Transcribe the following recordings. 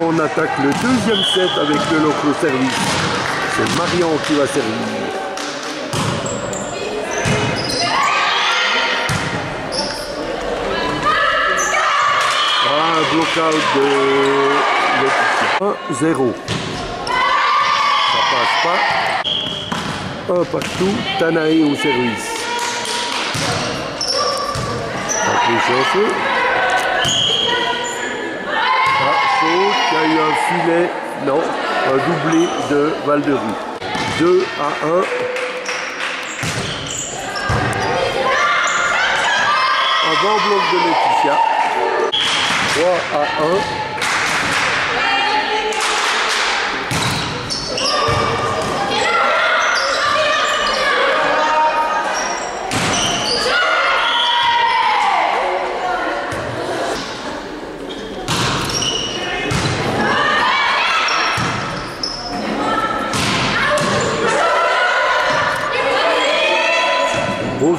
On attaque le deuxième set avec le loco service. C'est Marion qui va servir. Ah, un bloc-out de 1-0. Ça passe pas. Un partout. Tanae au service. Un chanceux. Ah, faute. Il y a eu un filet. Non, un doublé de Valderu. 2 à 1. Un bon bloc de Laetitia. 3 à 1.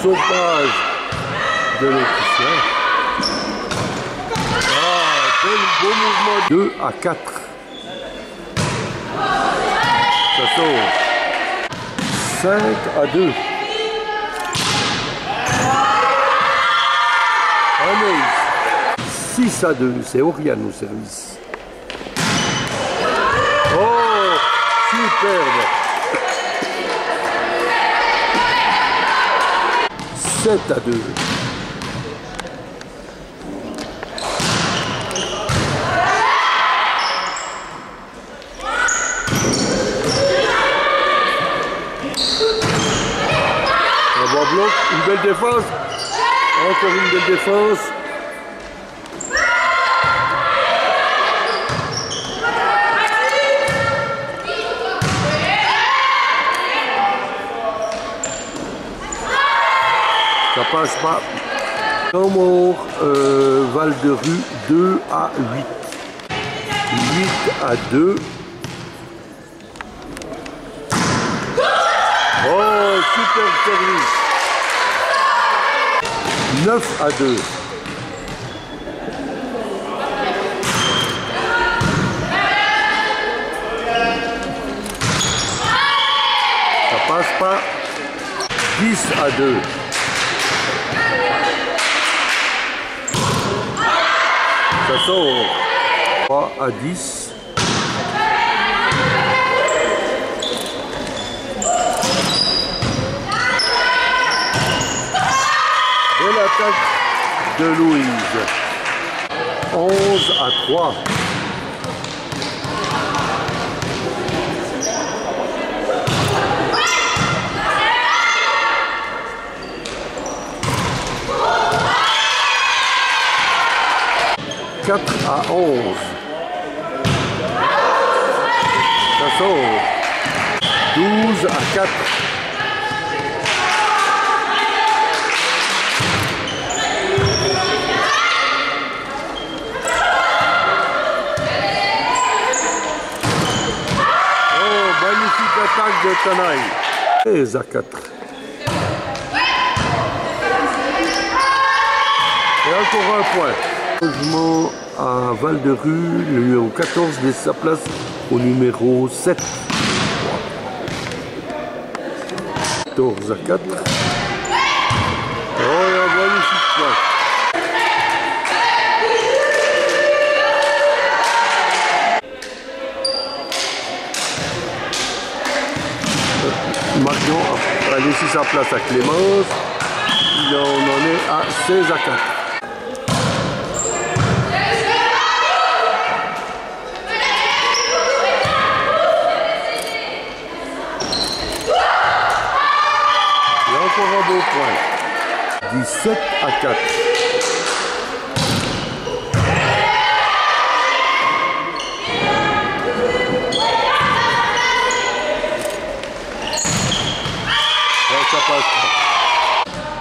Sauvetage de Laetitia. Ah, beau mouvement. 2 à 4. Ça sort. 5 à 2. Un ace. 6 à 2. C'est Oriane au service. Oh, superbe. 7 à 2. Un bon bloc, une belle défense. Encore une belle défense. Ça passe pas. Comment euh, Val de Rue 2 à 8. 8 à 2. Oh, super service. 9 à 2. Ça passe pas. 10 à 2. Ça sort 3 à 10. Belle attaque de Louise. 11 à 3. Quatre à 11. Ça sort. 12 à 4. Oh, magnifique attaque de Tanaï. 13 à 4. Et encore un point. Changement à Val de Rue, le numéro 14 laisse sa place au numéro 7. 14 à 4. Oh, et un magnifique point. Marion a laissé sa place à Clémence. Il en est à 16 à 4. 7 à 4. Ouais, ça passe.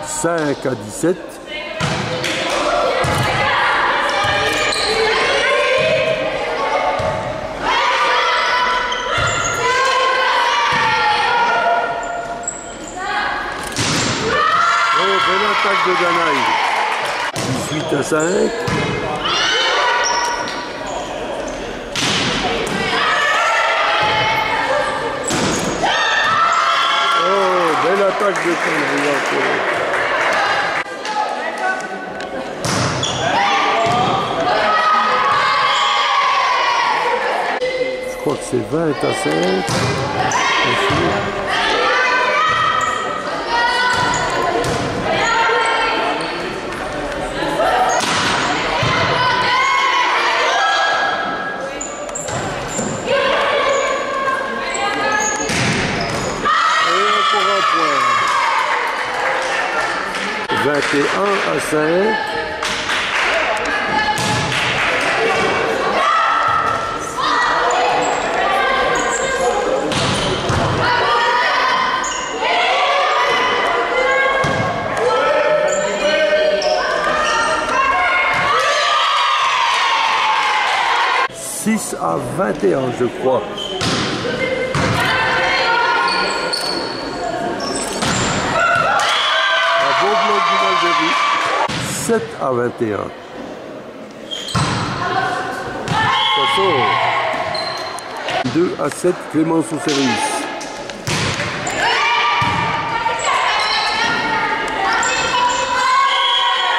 5 à 17. 5. Oh, belle attaque de Condriac. Je crois que c'est 20 à 5. Point. 21 à 5. Six à 21, je crois. Un beau bloc du Valderie. 7 à 21. Ça sort. 2 à 7, Clémence au service.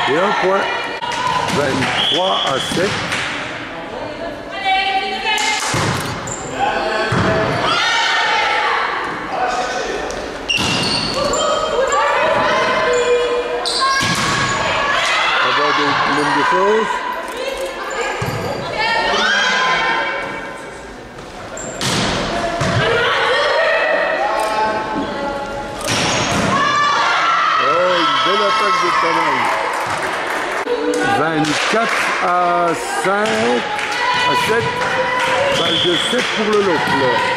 Et un point. 23 à 7. Défenses. Oh, belle attaque de Canaille. 24 à 5, à 7. Balle de 7 pour le locle.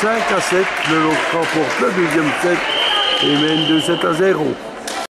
5 à 7. Le Locran remporte le deuxième set et mène de 7 à 0.